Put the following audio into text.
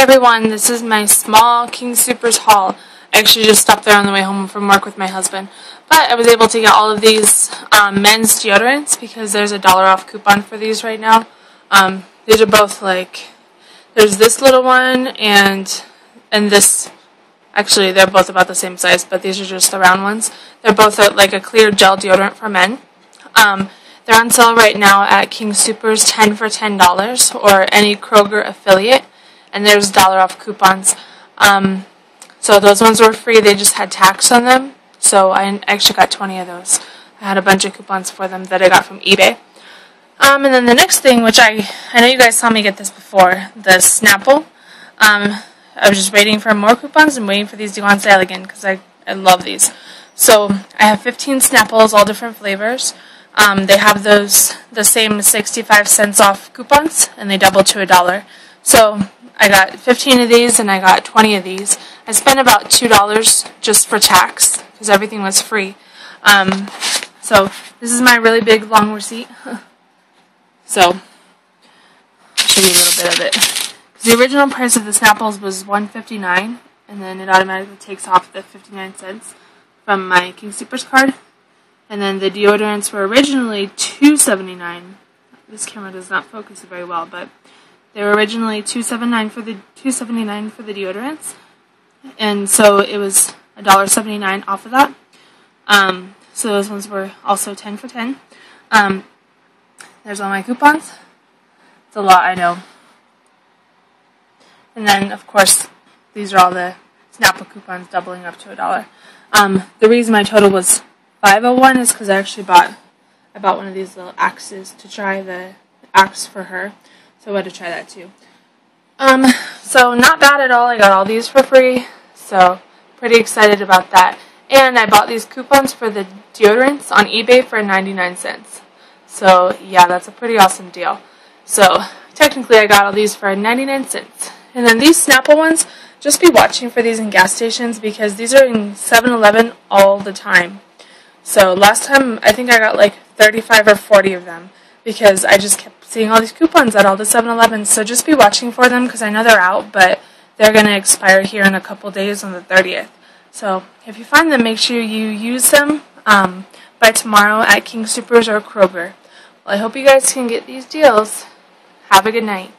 Everyone, this is my small King Soopers haul. I actually just stopped there on the way home from work with my husband. But I was able to get all of these um, men's deodorants because there's a dollar off coupon for these right now. Um, these are both like, there's this little one and and this, actually they're both about the same size, but these are just the round ones. They're both a, like a clear gel deodorant for men. Um, they're on sale right now at King Soopers 10 for $10 or any Kroger affiliate and there's dollar off coupons. Um, so those ones were free. They just had tax on them. So I actually got 20 of those. I had a bunch of coupons for them that I got from eBay. Um, and then the next thing, which I I know you guys saw me get this before, the Snapple. Um, I was just waiting for more coupons and waiting for these to go on sale again because I, I love these. So I have 15 Snapples, all different flavors. Um, they have those the same 65 cents off coupons, and they double to a dollar. So I got 15 of these and I got 20 of these. I spent about $2 just for tax because everything was free. Um, so this is my really big long receipt. so I'll show you a little bit of it. The original price of the Snapples was 159 and then it automatically takes off the 59 cents from my King Soopers card. And then the deodorants were originally 279. This camera does not focus very well, but they were originally two seven nine for the two seventy nine for the deodorants, and so it was a dollar seventy nine off of that. Um, so those ones were also ten for ten. Um, there's all my coupons. It's a lot, I know. And then, of course, these are all the Snapple coupons doubling up to a dollar. Um, the reason my total was 501 is because I actually bought I bought one of these little axes to try the axe for her. So I had to try that too. Um, so not bad at all. I got all these for free. So pretty excited about that. And I bought these coupons for the deodorants on eBay for 99 cents. So yeah, that's a pretty awesome deal. So technically I got all these for 99 cents. And then these Snapple ones, just be watching for these in gas stations because these are in 7-Eleven all the time. So last time I think I got like 35 or 40 of them because I just kept seeing all these coupons at all the 7-Elevens. So just be watching for them because I know they're out, but they're going to expire here in a couple days on the 30th. So if you find them, make sure you use them um, by tomorrow at King Soopers or Kroger. Well, I hope you guys can get these deals. Have a good night.